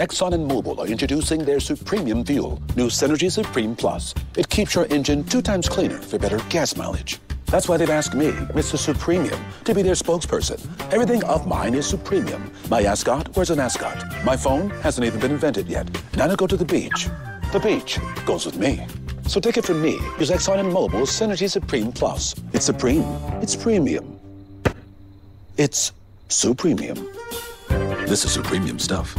Exxon and Mobil are introducing their Supremium fuel, new Synergy Supreme Plus. It keeps your engine two times cleaner for better gas mileage. That's why they've asked me, Mr. Supremium, to be their spokesperson. Everything of mine is Supremium. My ascot wears an ascot. My phone hasn't even been invented yet. Now to go to the beach. The beach goes with me. So take it from me. Use Exxon and Mobil's Synergy Supreme Plus. It's supreme. It's premium. It's Supremium. This is Supremium stuff.